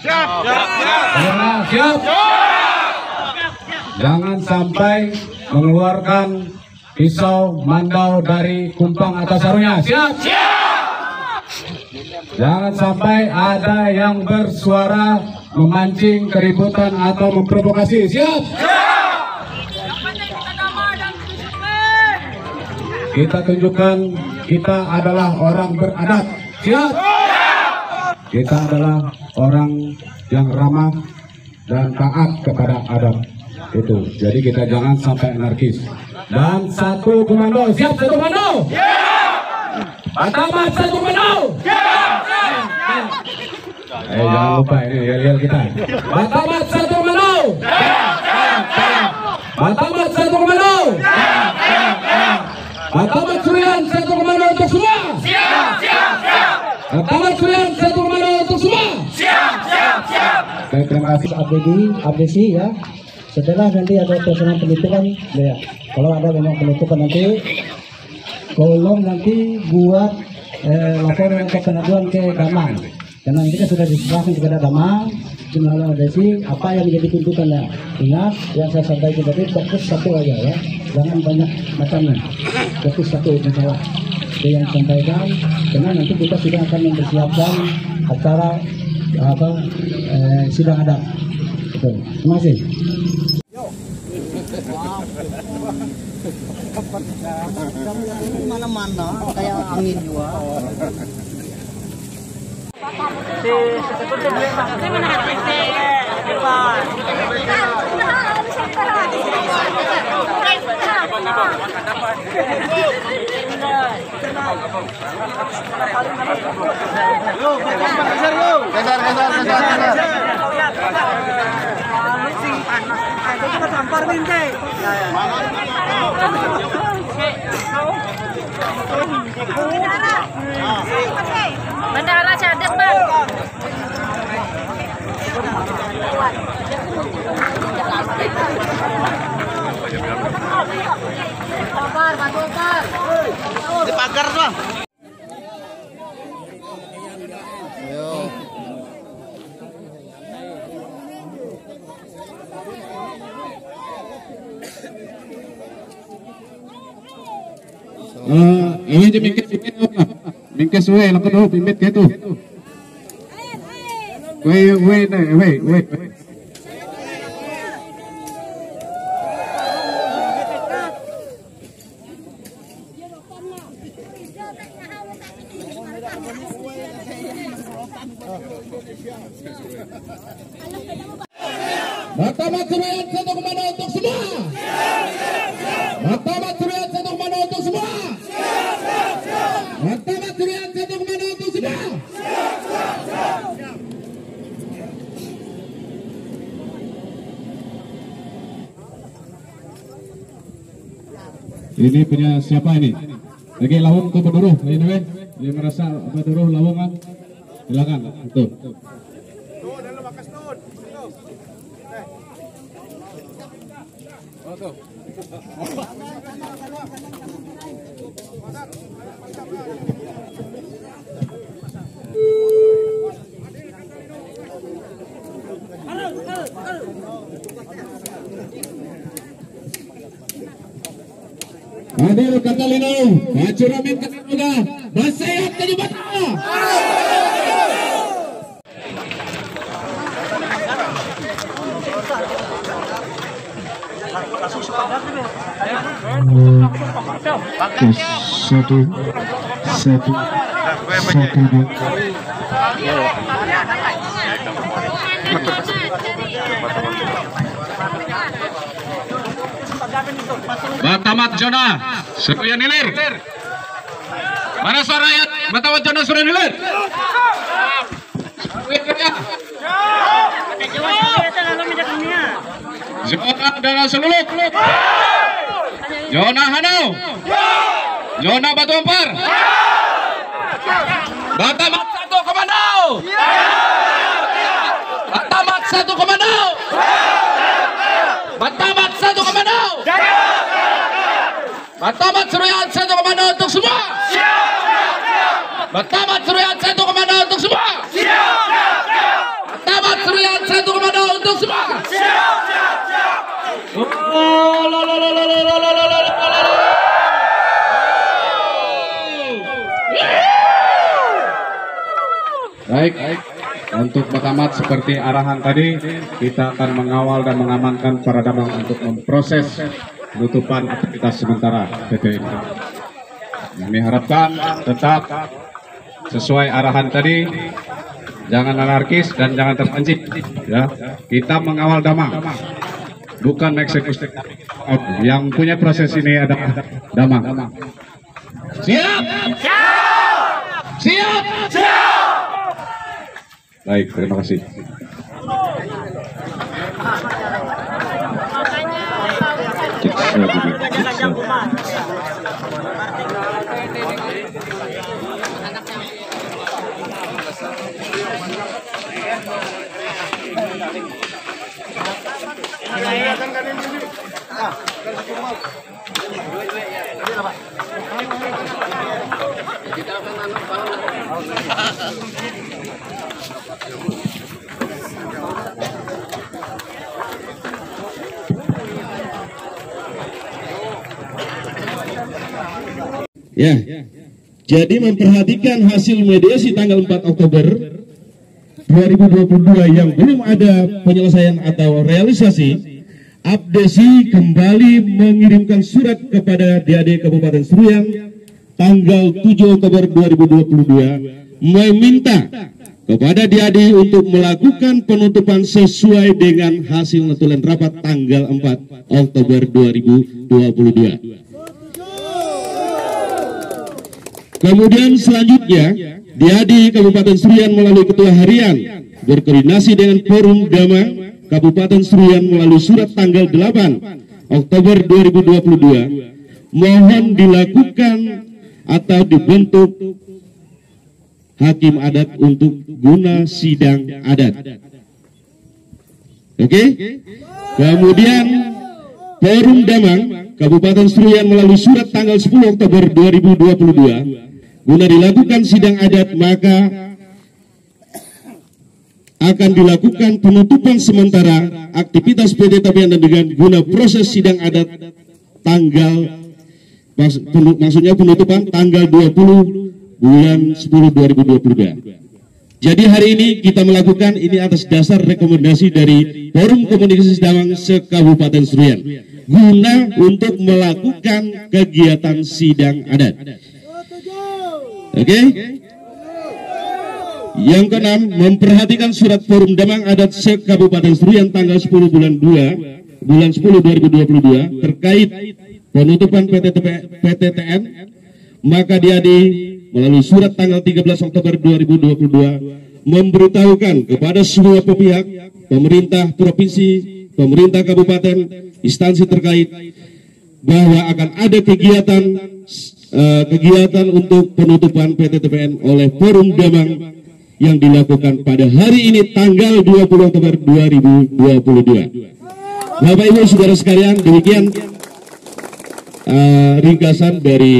Siap. Jangan sampai mengeluarkan pisau mandau dari kumpang atau sarungnya. Siap. Jangan sampai ada yang bersuara memancing keributan atau memprovokasi. Siap. Kita tunjukkan kita adalah orang beradab. Siap. Kita adalah orang yang ramah dan taat kepada adab itu. Jadi kita jangan sampai anarkis. Dan satu komando, siap satu komando. Batamat satu komando. Eh jangan lupa ini yel-yel kita. Batamat satu komando. Batamat satu komando. Batamat Surian satu komando untuk semua. Batamat Surian satu komando untuk semua. Baik, terima kasih. ABD, ABC ya. Setelah nanti ada pelaksanaan penutupan, ya. Kalau ada memang penutupan nanti, tolong nanti buat eh, laporan ke pengaduan ke Damang. Karena ini kan sudah diserahkan kepada Damang, melalui ABC, apa yang menjadi tuntutannya. Ingat, yang saya sampaikan tadi, fokus satu aja ya. Jangan banyak macamnya. Fokus satu masalah. Itu yang sampaikan, karena nanti kita sudah akan mempersiapkan acara apa eh, sidang adat. Betul. Terima kasih. mana-mana kayak angin juga Bendera cadet bang. Bakar, bakar. Di pagar tuh Ah, ini je mingkes mingkes apa? Mingkes we lah tu pimbit ke tu. We we we Matamat Surian satu komando untuk semua. Matamat Surian satu komando untuk semua. Matamat Surian satu komando untuk semua. Ini punya siapa ini? Lagi lawung ke Peduruh, ini weh. Dia merasa Peduruh lawung kan? Silakan, itu. Hadir kata Lino, maju Satu, satu, satu, dua. Batamat Jona, Surya Nilir. Mana suara rakyat? Batamat Jona Surya Nilir. Surya Kerja. Jona Dana Seluluk. Jona Hanau. Jona Batu Ampar. Batamat satu komando. Batamat satu komando. Batamat satu komando. Batamat Seruyan satu komando untuk semua. Batamat Baik. Untuk Batamat seperti arahan tadi, kita akan mengawal dan mengamankan para damang untuk memproses penutupan aktivitas sementara PPM. Kami harapkan tetap sesuai arahan tadi, jangan anarkis dan jangan terpancing. Ya, kita mengawal damang bukan eksekusi. Yang punya proses ini adalah damang. Siap! Siap! Baik, terima kasih. Ciksa Ya. Jadi memperhatikan hasil mediasi tanggal 4 Oktober 2022 yang belum ada penyelesaian atau realisasi, Abdesi kembali mengirimkan surat kepada DAD Kabupaten Seruyang tanggal 7 Oktober 2022 meminta kepada DAD untuk melakukan penutupan sesuai dengan hasil notulen rapat tanggal 4 Oktober 2022. Kemudian selanjutnya, Diadi Kabupaten Serian melalui Ketua Harian berkoordinasi dengan Forum Damang Kabupaten Serian melalui surat tanggal 8 Oktober 2022 mohon dilakukan atau dibentuk hakim adat untuk guna sidang adat. Oke? Kemudian Forum Damang Kabupaten Serian melalui surat tanggal 10 Oktober 2022 guna dilakukan sidang adat maka akan dilakukan penutupan sementara aktivitas PT Tapian dan dengan guna proses sidang adat tanggal maks- maksudnya penutupan tanggal 20 bulan 10 2022. Jadi hari ini kita melakukan ini atas dasar rekomendasi dari Forum Komunikasi Damang se-Kabupaten Serian guna untuk melakukan kegiatan sidang adat. Oke? Yang keenam, memperhatikan surat Forum Damang Adat se-Kabupaten Serian tanggal 10 bulan 2 bulan 10 2022 terkait penutupan PT PTTN maka diadi melalui surat tanggal 13 Oktober 2022 memberitahukan kepada semua pihak pemerintah provinsi, pemerintah kabupaten, instansi terkait bahwa akan ada kegiatan eh, kegiatan untuk penutupan PT TPN oleh Forum Damang yang dilakukan pada hari ini tanggal 20 Oktober 2022. Bapak Ibu Saudara sekalian, demikian eh, ringkasan dari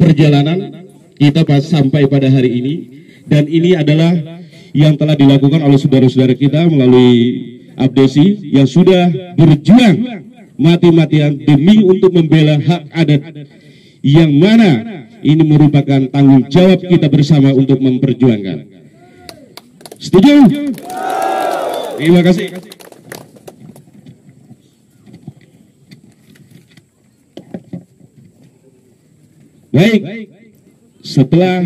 perjalanan kita pas sampai pada hari ini dan ini adalah yang telah dilakukan oleh saudara-saudara kita melalui abdesi yang sudah berjuang mati-matian demi untuk membela hak adat yang mana ini merupakan tanggung jawab kita bersama untuk memperjuangkan. Setuju? Terima kasih. Baik, setelah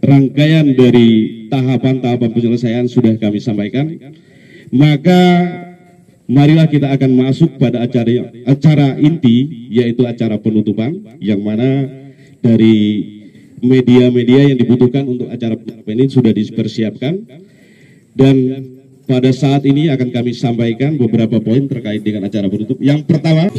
rangkaian dari tahapan-tahapan penyelesaian sudah kami sampaikan, maka marilah kita akan masuk pada acara acara inti yaitu acara penutupan yang mana dari media-media yang dibutuhkan untuk acara penutupan ini sudah dipersiapkan dan pada saat ini akan kami sampaikan beberapa poin terkait dengan acara penutup. Yang pertama